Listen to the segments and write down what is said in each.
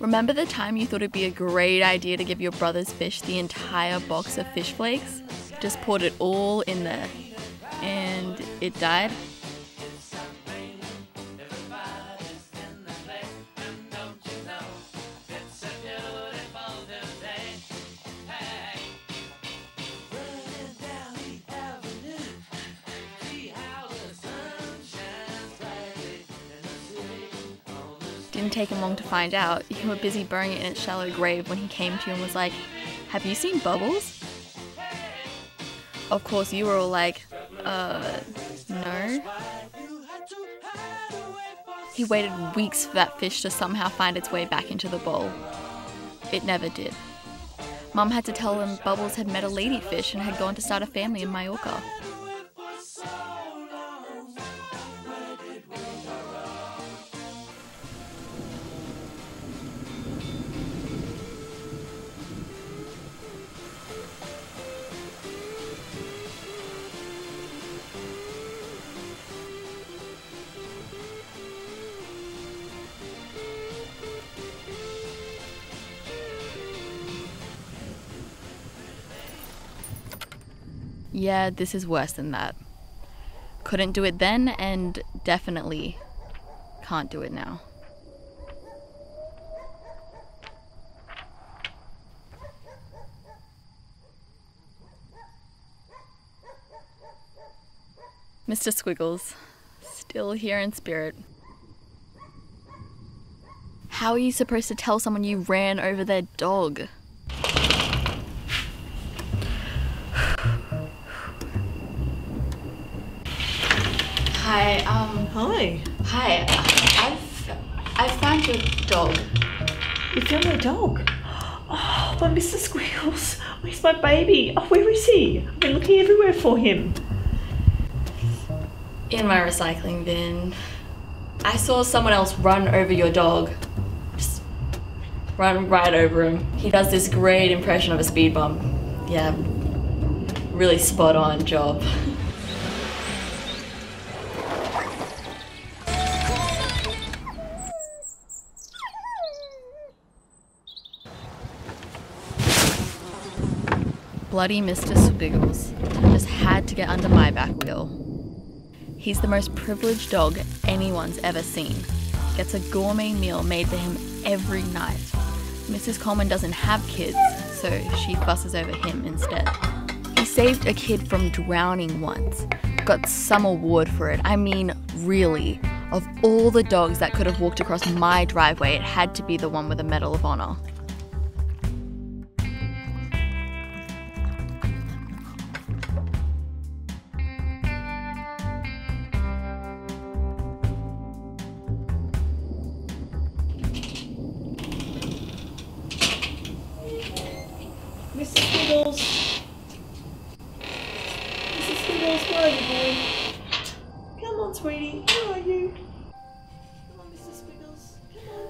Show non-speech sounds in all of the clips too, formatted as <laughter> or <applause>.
Remember the time you thought it'd be a great idea to give your brother's fish the entire box of fish flakes? Just poured it all in there. And it died? Didn't take him long to find out. You were busy burying it in its shallow grave when he came to you and was like, Have you seen Bubbles? Of course, you were all like, Uh, no. He waited weeks for that fish to somehow find its way back into the bowl. It never did. Mum had to tell him Bubbles had met a ladyfish and had gone to start a family in Mallorca. Yeah, this is worse than that. Couldn't do it then, and definitely can't do it now. Mr. Squiggles, still here in spirit. How are you supposed to tell someone you ran over their dog? Hi, um, Hi. hi. I've I've found your dog. You found my dog. Oh, my Mr. Squeals. Where's my baby? Oh, where is he? I've been looking everywhere for him. In my recycling bin. I saw someone else run over your dog. Just run right over him. He does this great impression of a speed bump. Yeah, really spot on job. <laughs> Bloody Mr. Squiggles just had to get under my back wheel. He's the most privileged dog anyone's ever seen. Gets a gourmet meal made for him every night. Mrs. Coleman doesn't have kids, so she fusses over him instead. He saved a kid from drowning once. Got some award for it. I mean, really. Of all the dogs that could have walked across my driveway, it had to be the one with a Medal of Honor.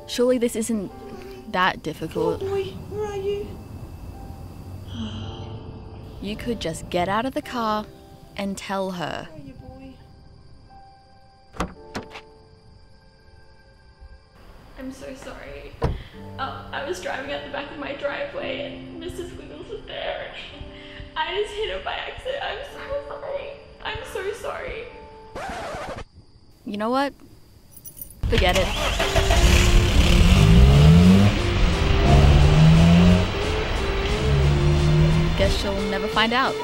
Surely this isn't that Come on, difficult. boy. Where are you? You could just get out of the car and tell her. Where are you, boy? I'm so sorry. Uh, I was driving at the back of my driveway and Mrs. Wiggles was there. I just hit her by accident. I'm so sorry. I'm so sorry. You know what? Forget it. She'll never find out.